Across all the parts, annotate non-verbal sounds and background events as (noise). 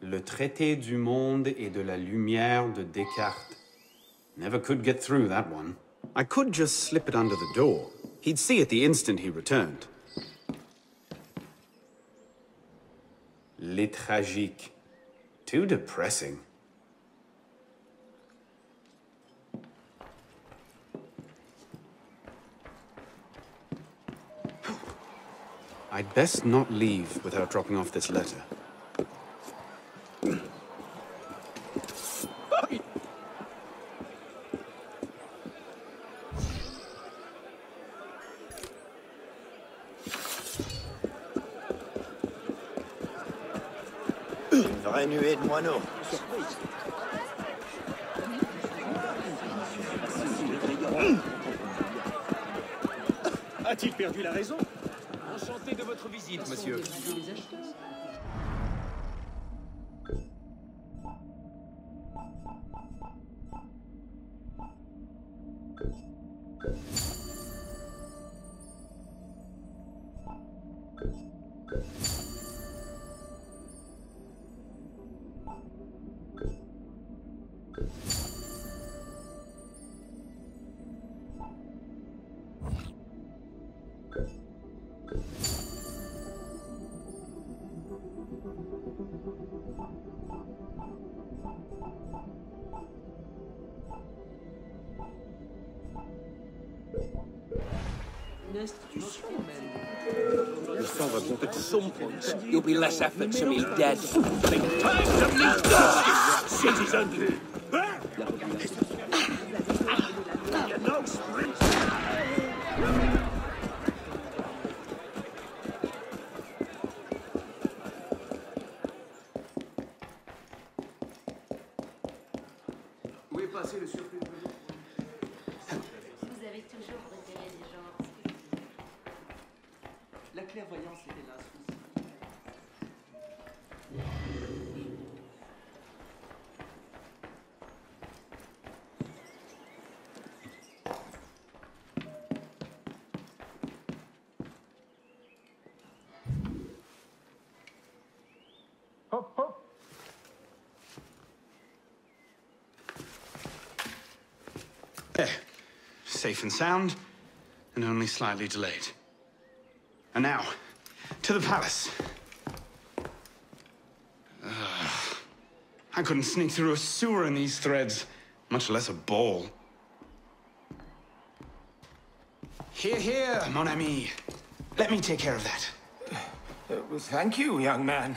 Le traité du monde et de la lumière de Descartes. Never could get through that one. I could just slip it under the door. He'd see it the instant he returned. Les tragiques. Too depressing. I'd best not leave without dropping off this letter. Une vraie nuée de moineaux. A-t-il perdu la raison De votre visite, monsieur. Le sang va bientôt être sombre. You'll be less effort to me dead. Time to meet justice, citizen! You know, sprint. Où est passé le surplus de Vous avez toujours préféré des gens La clairvoyance est hélas There. Safe and sound, and only slightly delayed. And now, to the palace. Ugh. I couldn't sneak through a sewer in these threads, much less a ball. Here, here, mon ami. Let me take care of that. Uh, well, thank you, young man.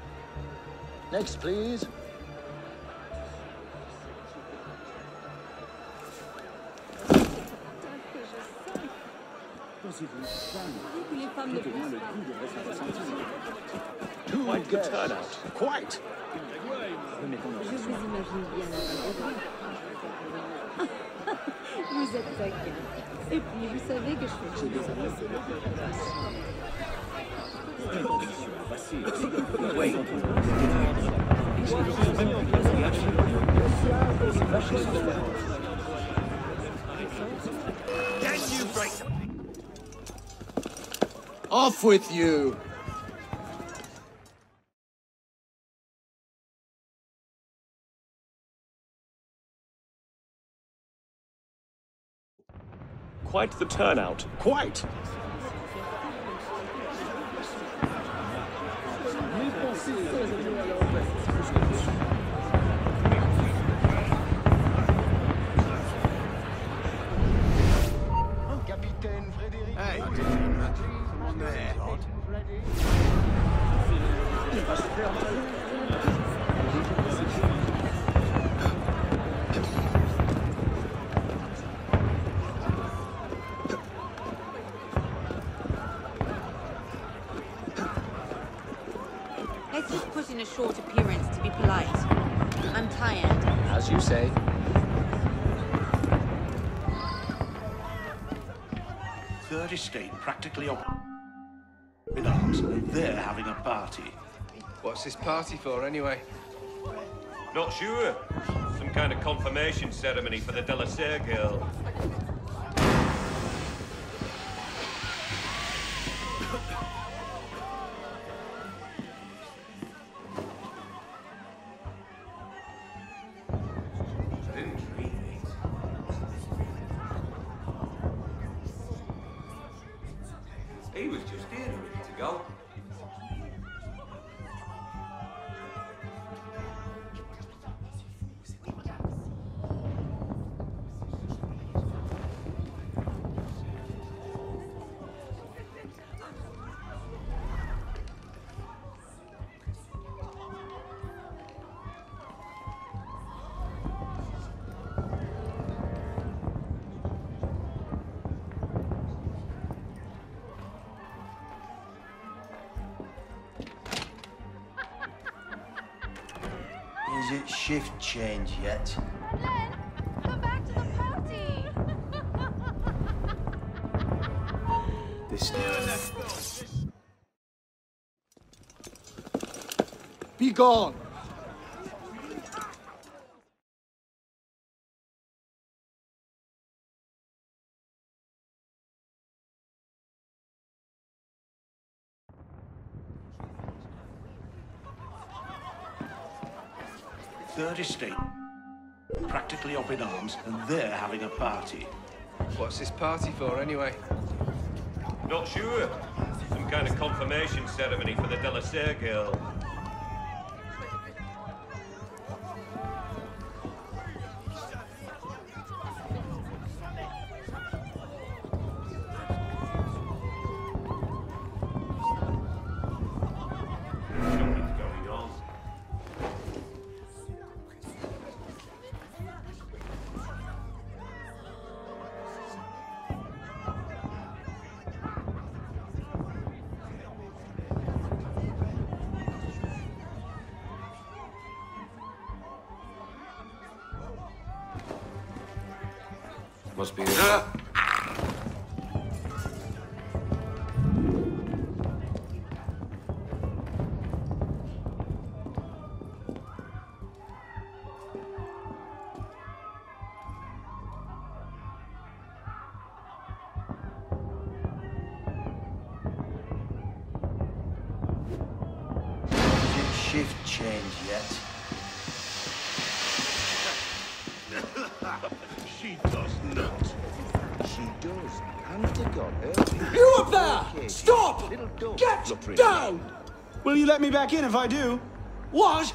Next, please. Quite guests. turnout. Quite. Je vous imagine bien Vous êtes taquin. Et puis, vous savez que je fais Off with you! Quite the turnout. Quite. Capitaine Frédéric. Hey, someone there. Let's just put in a short appearance to be polite. I'm tired. As you say. Third Estate practically op in arms, they're having a party. What's this party for, anyway? Not sure. Some kind of confirmation ceremony for the de la Serre girl. Shift change yet? Len, come back to the party. (laughs) This Be gone! Third Estate practically up in arms, and they're having a party. What's this party for, anyway? Not sure. Some kind of confirmation ceremony for the de la Serre girl. Must be. It shift change yet? She does not. She does. Hand to God, eh? You up there! Stop! Get down! Will you let me back in if I do? What?